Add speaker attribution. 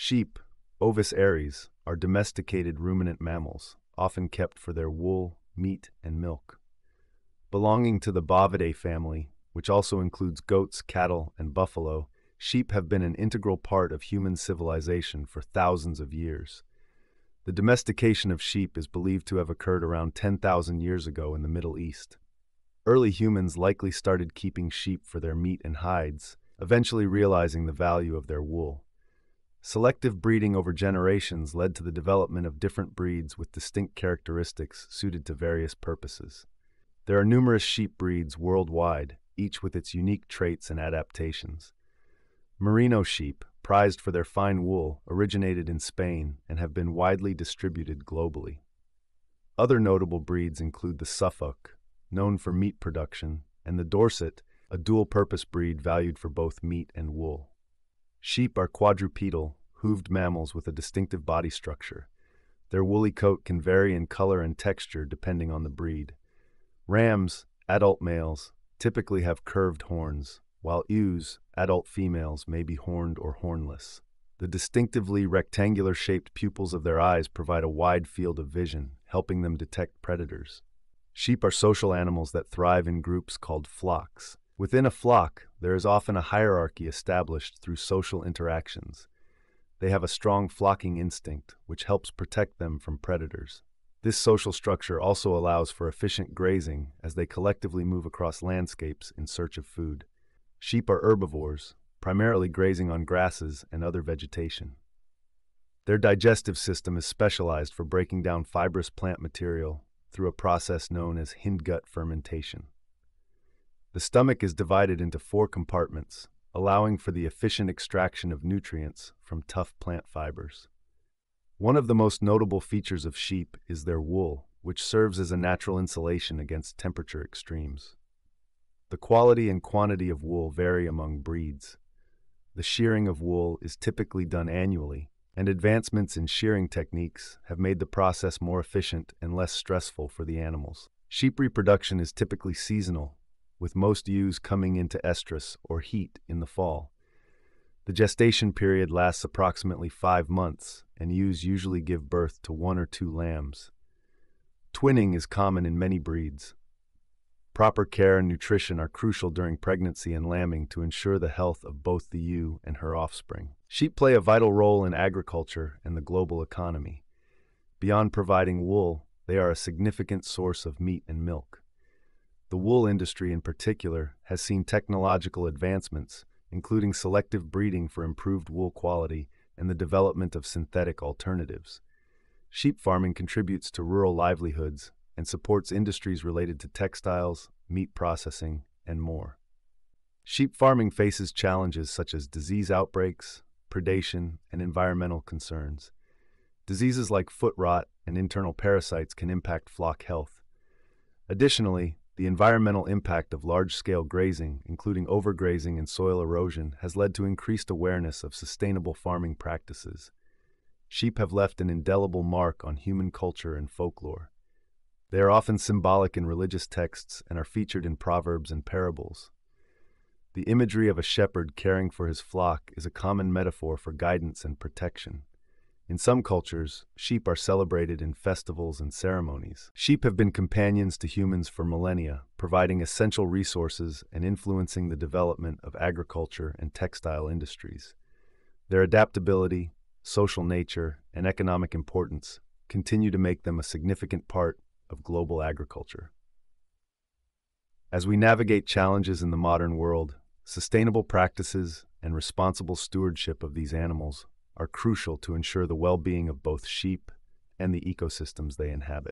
Speaker 1: Sheep, Ovis aries, are domesticated ruminant mammals, often kept for their wool, meat, and milk. Belonging to the Bovidae family, which also includes goats, cattle, and buffalo, sheep have been an integral part of human civilization for thousands of years. The domestication of sheep is believed to have occurred around 10,000 years ago in the Middle East. Early humans likely started keeping sheep for their meat and hides, eventually realizing the value of their wool. Selective breeding over generations led to the development of different breeds with distinct characteristics suited to various purposes. There are numerous sheep breeds worldwide, each with its unique traits and adaptations. Merino sheep, prized for their fine wool, originated in Spain and have been widely distributed globally. Other notable breeds include the Suffolk, known for meat production, and the Dorset, a dual-purpose breed valued for both meat and wool. Sheep are quadrupedal, hooved mammals with a distinctive body structure. Their woolly coat can vary in color and texture depending on the breed. Rams, adult males, typically have curved horns, while ewes, adult females, may be horned or hornless. The distinctively rectangular shaped pupils of their eyes provide a wide field of vision, helping them detect predators. Sheep are social animals that thrive in groups called flocks. Within a flock, there is often a hierarchy established through social interactions. They have a strong flocking instinct, which helps protect them from predators. This social structure also allows for efficient grazing as they collectively move across landscapes in search of food. Sheep are herbivores, primarily grazing on grasses and other vegetation. Their digestive system is specialized for breaking down fibrous plant material through a process known as hindgut fermentation. The stomach is divided into four compartments, allowing for the efficient extraction of nutrients from tough plant fibers. One of the most notable features of sheep is their wool, which serves as a natural insulation against temperature extremes. The quality and quantity of wool vary among breeds. The shearing of wool is typically done annually, and advancements in shearing techniques have made the process more efficient and less stressful for the animals. Sheep reproduction is typically seasonal, with most ewes coming into estrus or heat in the fall. The gestation period lasts approximately five months, and ewes usually give birth to one or two lambs. Twinning is common in many breeds, Proper care and nutrition are crucial during pregnancy and lambing to ensure the health of both the ewe and her offspring. Sheep play a vital role in agriculture and the global economy. Beyond providing wool, they are a significant source of meat and milk. The wool industry in particular has seen technological advancements, including selective breeding for improved wool quality and the development of synthetic alternatives. Sheep farming contributes to rural livelihoods and supports industries related to textiles, meat processing, and more. Sheep farming faces challenges such as disease outbreaks, predation, and environmental concerns. Diseases like foot rot and internal parasites can impact flock health. Additionally, the environmental impact of large-scale grazing, including overgrazing and soil erosion, has led to increased awareness of sustainable farming practices. Sheep have left an indelible mark on human culture and folklore. They are often symbolic in religious texts and are featured in proverbs and parables. The imagery of a shepherd caring for his flock is a common metaphor for guidance and protection. In some cultures, sheep are celebrated in festivals and ceremonies. Sheep have been companions to humans for millennia, providing essential resources and influencing the development of agriculture and textile industries. Their adaptability, social nature, and economic importance continue to make them a significant part of global agriculture. As we navigate challenges in the modern world, sustainable practices and responsible stewardship of these animals are crucial to ensure the well-being of both sheep and the ecosystems they inhabit.